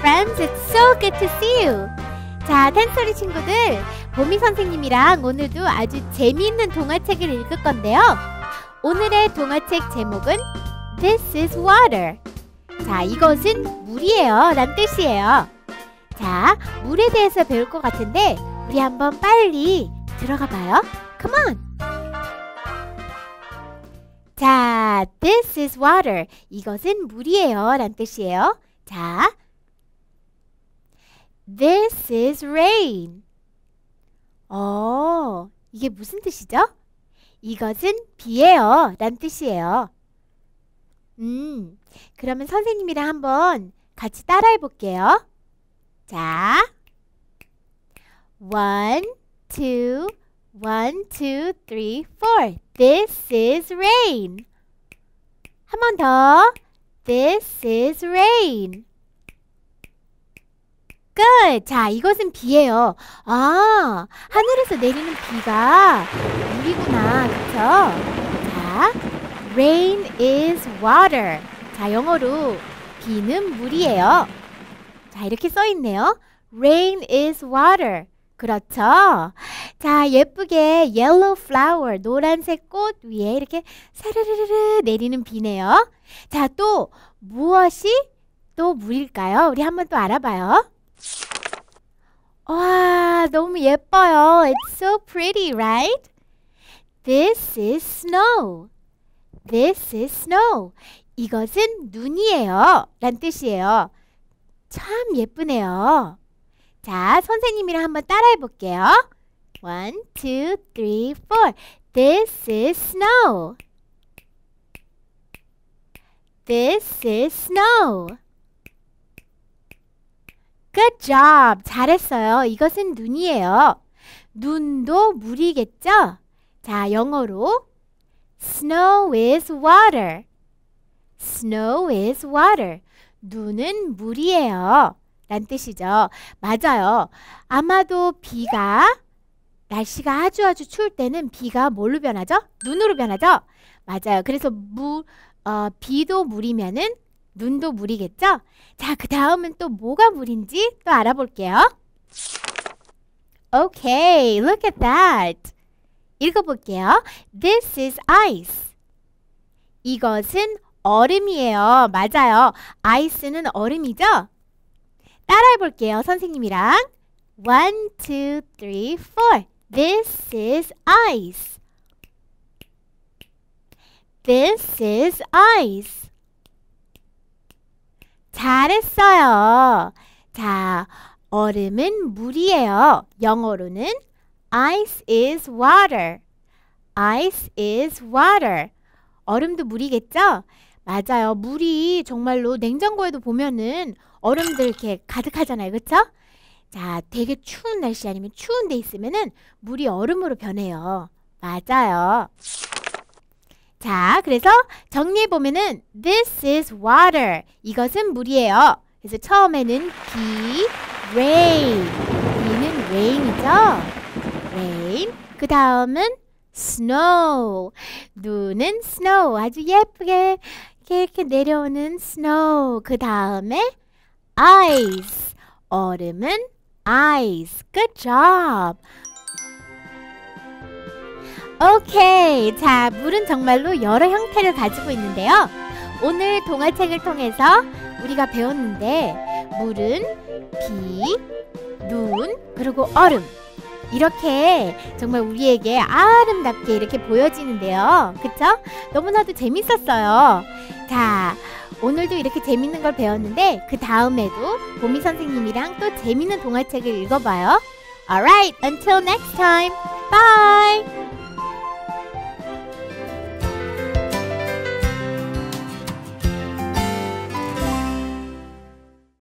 Friends. It's so good to see you. 자, 텐스토리 친구들, 보미 선생님이랑 오늘도 아주 재미있는 동화책을 읽을 건데요. 오늘의 동화책 제목은 This is water. 자, 이것은 물이에요. 란 뜻이에요. 자, 물에 대해서 배울 것 같은데 우리 한번 빨리 들어가 봐요. Come on. 자, this is water. 이것은 물이에요. 란 뜻이에요. 자, this is rain. 어, 이게 무슨 뜻이죠? 이것은 비예요. 란 뜻이에요. 음, 그러면 선생님이랑 한번 같이 따라해 볼게요. 자, one, two, one, two, three, four. This is rain. 한 번 더. This is rain. Good. 자, 이것은 비예요. 아, 하늘에서 내리는 비가 물이구나. 그쵸? 자, rain is water. 자, 영어로 비는 물이에요. 자, 이렇게 써 있네요. Rain is water. 그렇죠? 자, 예쁘게 yellow flower, 노란색 꽃 위에 이렇게 사르르르 내리는 비네요. 자, 또 무엇이 또 물일까요? 우리 한번 또 알아봐요. 와, 너무 예뻐요. It's so pretty, right? This is snow. This is snow. 이것은 눈이에요. 란 뜻이에요. 참 예쁘네요. 자, 선생님이랑 한번 따라해 볼게요. One, two, three, four. This is snow. This is snow. Good job. 잘했어요. 이것은 눈이에요. 눈도 물이겠죠? 자, 영어로 Snow is water. Snow is water. 눈은 물이에요. 란 뜻이죠. 맞아요. 아마도 비가 날씨가 아주 아주 추울 때는 비가 뭘로 변하죠? 눈으로 변하죠? 맞아요. 그래서 물, 어, 비도 물이면은 눈도 물이겠죠? 자, 그 다음은 또 뭐가 물인지 또 알아볼게요. Okay, look at that. 읽어볼게요. This is ice. 이것은 얼음이에요. 맞아요. 아이스는 얼음이죠? 따라해볼게요. 선생님이랑. One, two, three, four. This is ice. This is ice. 잘했어요. 자, 얼음은 물이에요. 영어로는 ice is water. ice is water. 얼음도 물이겠죠? 맞아요. 물이 정말로 냉장고에도 보면은 얼음들 이렇게 가득하잖아요. 그쵸? 자, 되게 추운 날씨 아니면 추운 데 있으면은 물이 얼음으로 변해요. 맞아요. 자, 그래서 정리해 보면은 this is water. 이것은 물이에요. 그래서 처음에는 비, rain. 비는 rain이죠. Rain. 그 다음은 snow. 눈은 snow. 아주 예쁘게 이렇게, 이렇게 내려오는 snow. 그 다음에 ice. 얼음은 ice. Good job. 오케이. 자, 물은 정말로 여러 형태를 가지고 있는데요. 오늘 동화책을 통해서 우리가 배웠는데 물은 비, 눈, 그리고 얼음. 이렇게 정말 우리에게 아름답게 이렇게 보여지는데요. 그쵸? 너무나도 재밌었어요. 자, 오늘도 이렇게 재밌는 걸 배웠는데 그 다음에도 보미 선생님이랑 또 재밌는 동화책을 읽어봐요. Alright, until next time. Bye!